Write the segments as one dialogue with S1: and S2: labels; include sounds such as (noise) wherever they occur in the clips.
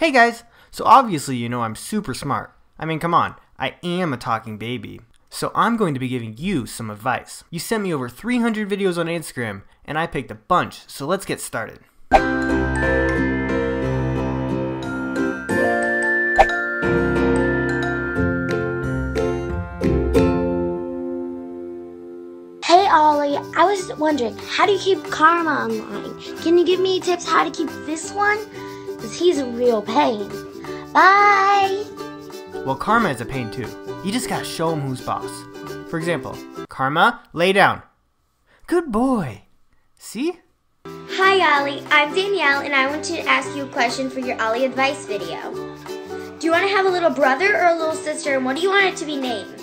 S1: Hey guys! So obviously you know I'm super smart. I mean, come on, I am a talking baby. So I'm going to be giving you some advice. You sent me over 300 videos on Instagram, and I picked a bunch, so let's get started.
S2: Hey Ollie, I was wondering, how do you keep Karma online? Can you give me tips how to keep this one? Because he's a real pain. Bye!
S1: Well, Karma is a pain too. You just gotta show him who's boss. For example, Karma, lay down. Good boy. See?
S2: Hi Ollie, I'm Danielle and I want to ask you a question for your Ollie advice video. Do you want to have a little brother or a little sister and what do you want it to be named?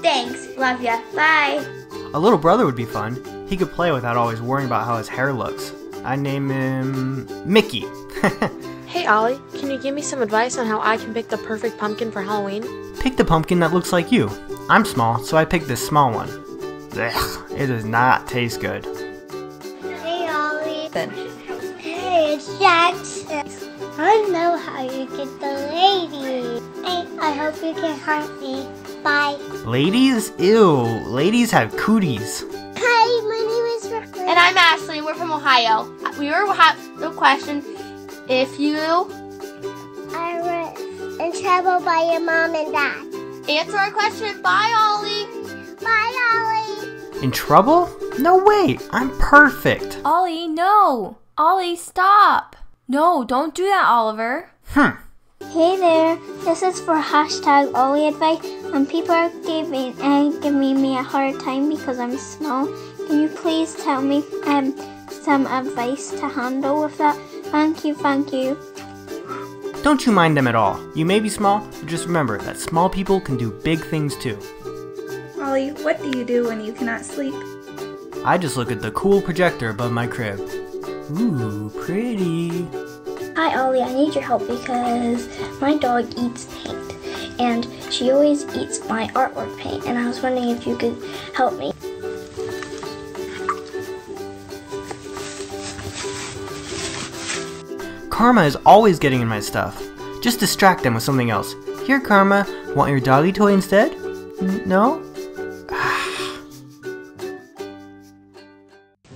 S2: Thanks, love ya, bye!
S1: A little brother would be fun. He could play without always worrying about how his hair looks. I name him Mickey. (laughs)
S3: Hey Ollie, can you give me some advice on how I can pick the perfect pumpkin for Halloween?
S1: Pick the pumpkin that looks like you. I'm small, so I picked this small one. Ugh, it does not taste good.
S2: Hey Ollie.
S4: Then.
S2: Hey, it's Jackson. I know how you get the lady. Hey, I hope you can help me. Bye.
S1: Ladies? Ew. Ladies have cooties.
S2: Hi, my name is Brooklyn.
S5: And I'm Ashley. We're from Ohio. We were ha- the question if you
S2: are in trouble by your mom and dad.
S5: answer our question. Bye, Ollie.
S2: Bye, Ollie.
S1: In trouble? No way. I'm perfect.
S4: Ollie, no! Ollie, stop! No, don't do that, Oliver.
S1: Hmm.
S2: Hey there, this is for hashtag Ollie advice. When people are giving uh, giving me a hard time because I'm small, can you please tell me um some advice to handle with that? Thank you, thank you.
S1: Don't you mind them at all. You may be small, but just remember that small people can do big things too.
S6: Ollie, what do you do when you cannot sleep?
S1: I just look at the cool projector above my crib. Ooh, pretty.
S2: Hi Ollie, I need your help because my dog eats paint and she always eats my artwork paint and I was wondering if you could help me.
S1: Karma is always getting in my stuff. Just distract them with something else. Here, Karma, want your doggy toy instead? N- no? (sighs)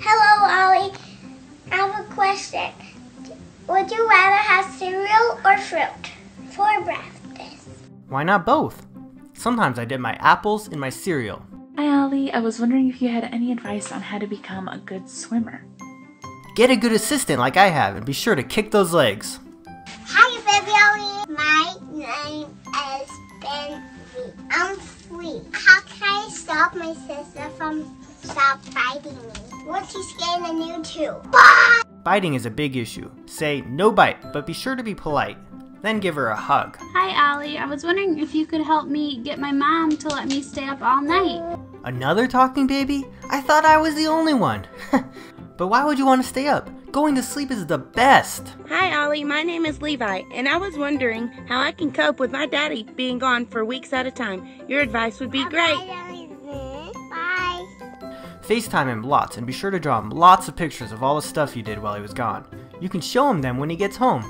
S2: Hello Ollie, I have a question. Would you rather have cereal or fruit for breakfast?
S1: Why not both? Sometimes I dip my apples in my cereal.
S7: Hi, Ollie. I was wondering if you had any advice on how to become a good swimmer.
S1: Get a good assistant like I have and be sure to kick those legs.
S2: Hi February, my name is Benji. I'm three. How can I stop my sister from stop fighting me? What's he scared of you too? Bye!
S1: Biting is a big issue. Say no bite, but be sure to be polite. Then give her a hug.
S8: Hi, Ollie. I was wondering if you could help me get my mom to let me stay up all night.
S1: Another talking baby? I thought I was the only one. (laughs) but why would you want to stay up? Going to sleep is the best.
S9: Hi, Ollie. My name is Levi, and I was wondering how I can cope with my daddy being gone for weeks at a time. Your advice would be great.
S2: Bye.
S1: FaceTime him lots and be sure to draw him lots of pictures of all the stuff you did while he was gone. You can show him them when he gets home.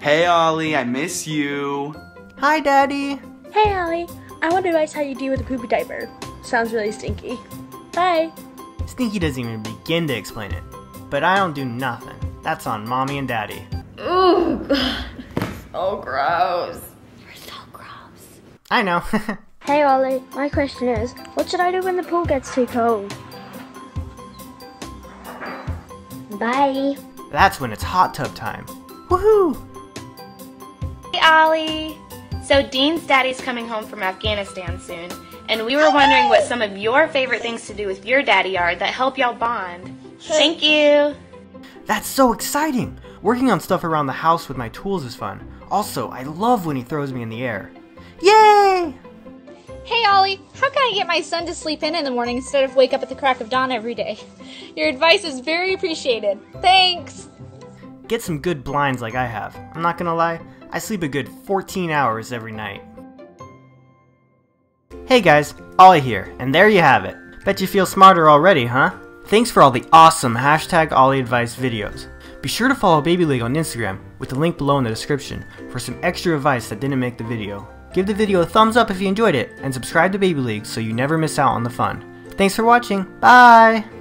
S10: Hey Ollie, I miss you.
S1: Hi, Daddy.
S3: Hey Ollie, I want advice how you deal with a poopy diaper. Sounds really stinky. Bye!
S1: Stinky doesn't even begin to explain it. But I don't do nothing. That's on Mommy and Daddy.
S4: Ooh, so gross. You're so gross.
S1: I know. (laughs)
S2: Hey Ollie, my question is, what should I do when the pool gets too cold? Bye.
S1: That's when it's hot tub time. Woohoo!
S5: Hey, Ollie. So Dean's daddy's coming home from Afghanistan soon, and we were wondering what some of your favorite things to do with your daddy are that help y'all bond. Thank you.
S1: That's so exciting! Working on stuff around the house with my tools is fun. Also, I love when he throws me in the air. Yay!
S11: Hey Ollie, how can I get my son to sleep in in the morning instead of wake up at the crack of dawn every day? Your advice is very appreciated. Thanks!
S1: Get some good blinds like I have. I'm not gonna lie, I sleep a good 14 hours every night. Hey guys, Ollie here, and there you have it. Bet you feel smarter already, huh? Thanks for all the awesome hashtag Ollie Advice videos. Be sure to follow Baby League on Instagram with the link below in the description for some extra advice that didn't make the video. Give the video a thumbs up if you enjoyed it, and subscribe to Baby League so you never miss out on the fun. Thanks for watching, bye!